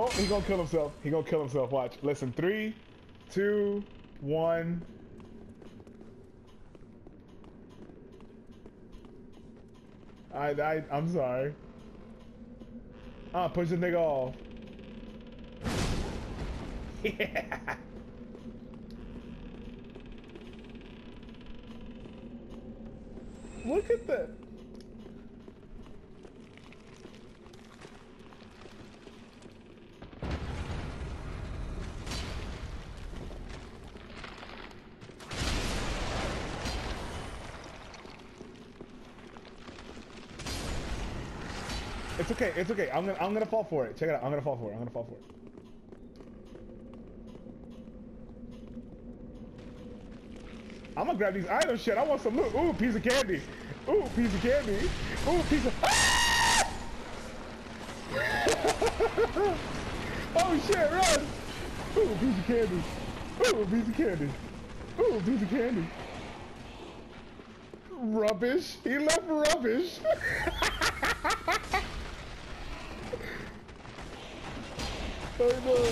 Oh, he gonna kill himself. He gonna kill himself. Watch. Listen. Three, two, one. I, I, I'm sorry. Ah, push the nigga off. Yeah. Look at that. It's okay. It's okay. I'm gonna I'm gonna fall for it. Check it out. I'm gonna fall for it. I'm gonna fall for it. I'm gonna grab these items. Shit. I want some loot. Ooh, piece of candy. Ooh, piece of candy. Ooh, piece of. Ah! oh shit! Run! Ooh, piece of candy. Ooh, piece of candy. Ooh, piece of candy. Rubbish. He left rubbish. I know.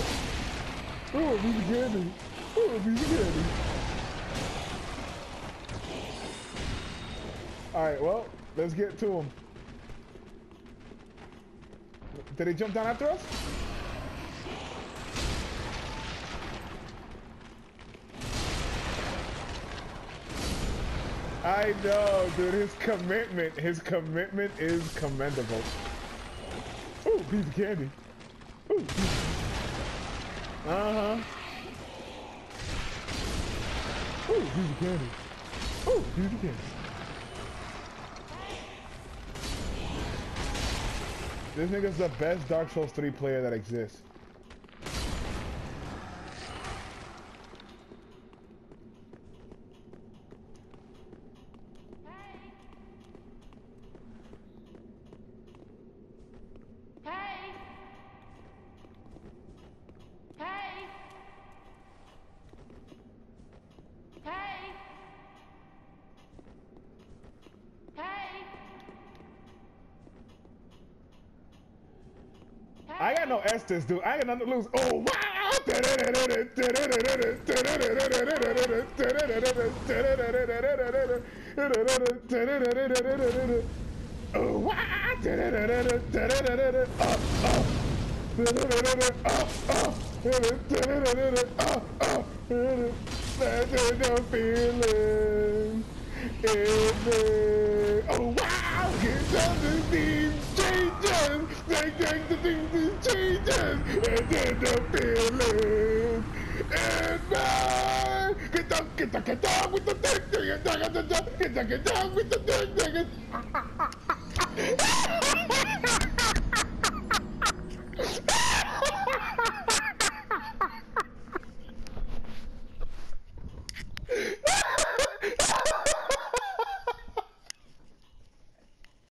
Oh, piece of candy. Oh, piece of candy. Alright, well, let's get to him. Did he jump down after us? I know, dude. His commitment, his commitment is commendable. Ooh, piece of candy. Ooh, uh-huh. Ooh, piece of candy. Ooh, piece of candy. This nigga's the best Dark Souls 3 player that exists. Hey! Hey! I got no Estus, dude. I got nothing to lose. Oh, wow! Oh, wow! That's the feeling. Every... Oh wow! Here's all the things changes. Like, like the things changes. And then the feeling. And my... Get down, get down, get down with the thing, thing, get down, get down, get down with the thing, thing.